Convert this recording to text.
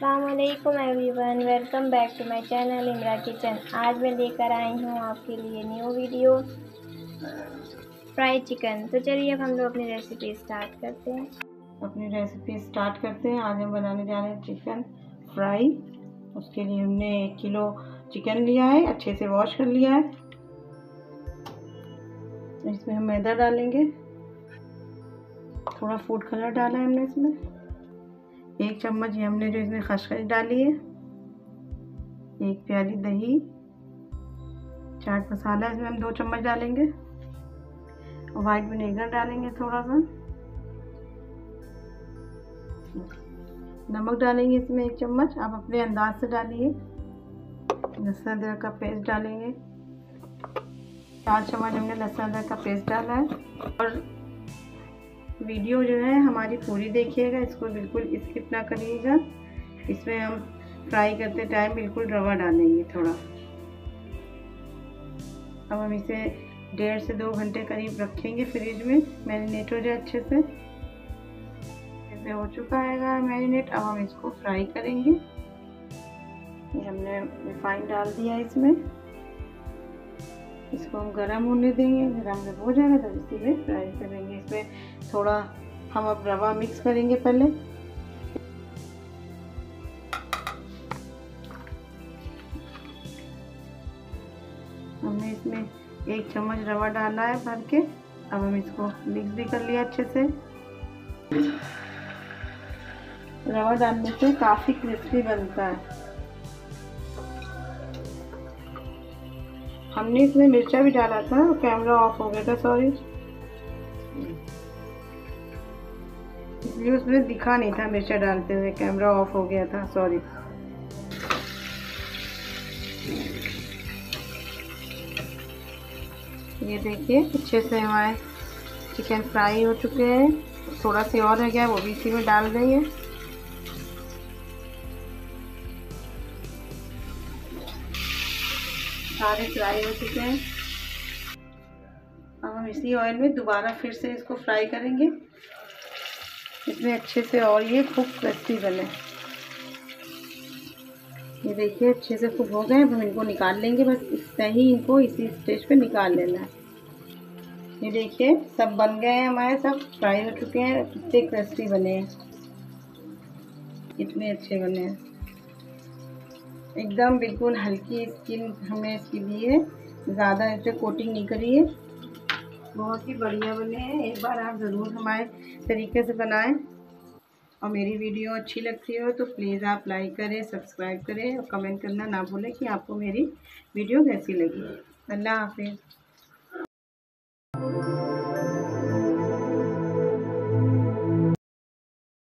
असलकुम everyone welcome back to my channel Imra kitchen आज मैं लेकर आई हूँ आपके लिए न्यू वीडियो फ्राइड चिकन तो चलिए अब हम लोग अपनी रेसिपी स्टार्ट करते हैं। अपनी रेसिपी स्टार्ट करते हैं। आज हम बनाने जा रहे हैं चिकन फ्राई उसके लिए हमने एक किलो चिकन लिया है। अच्छे से वॉश कर लिया है। इसमें हम मैदा डालेंगे। थोड़ा फ़ूड कलर डाला है हमने इसमें। एक चम्मच ये हमने जो इसमें खसखस डाली है। एक प्याली दही। चाट मसाला इसमें हम दो चम्मच डालेंगे। वाइट विनेगर डालेंगे थोड़ा सा नमक डालेंगे इसमें एक चम्मच। आप अपने अंदाज से डालिए। लहसुन अदरक का पेस्ट डालेंगे। चार चम्मच हमने लहसुन अदरक का पेस्ट डाला है। और वीडियो जो है हमारी पूरी देखिएगा, इसको बिल्कुल स्किप ना करिएगा। इसमें हम फ्राई करते टाइम बिल्कुल रवा डालेंगे थोड़ा। अब हम इसे डेढ़ से दो घंटे करीब रखेंगे फ्रिज में मैरिनेट हो जाए अच्छे से। ऐसे हो चुका है मैरिनेट अब हम इसको फ्राई करेंगे। ये हमने रिफाइन डाल दिया इसमें। इसको हम गरम होने देंगे, गरम जब हो जाएगा तब इसी में फ्राई करेंगे। इसमें थोड़ा हम अब रवा मिक्स करेंगे पहले। हमने इसमें एक चम्मच रवा डाला है भर के। अब हम इसको मिक्स भी कर लिया अच्छे से। रवा डालने से काफ़ी क्रिस्पी बनता है। हमने इसमें मिर्चा भी डाला था कैमरा ऑफ़ हो गया था सॉरी इसलिए उसमें दिखा नहीं था मिर्चा डालते हुए कैमरा ऑफ़ हो गया था सॉरी ये देखिए, अच्छे से हमारे चिकन फ्राई हो चुके हैं। थोड़ा सी और रह गया, वो भी इसी में डाल देंगे सारे फ्राई हो चुके हैं। अब हम इसी ऑयल में दोबारा फिर से इसको फ्राई करेंगे। इसमें अच्छे से और ये खूब क्रिस्पी बने। ये देखिए, अच्छे से खूब हो गए। अब हम इनको निकाल लेंगे। बस इससे ही इनको इसी स्टेज पे निकाल लेना है। ये देखिए, सब बन गए हैं हमारे, सब फ्राई हो चुके हैं। कितने क्रिस्पी बने हैं। इतने अच्छे बने हैं। एकदम बिल्कुल हल्की स्किन हमने इसकी दी है ज़्यादा इसे कोटिंग नहीं करी है बहुत ही बढ़िया बने हैं। एक बार आप ज़रूर हमारे तरीके से बनाएँ। और मेरी वीडियो अच्छी लगती हो तो प्लीज़ आप लाइक करें, सब्सक्राइब करें और कमेंट करना ना भूलें कि आपको मेरी वीडियो कैसी लगी। अल्लाह हाफिज़।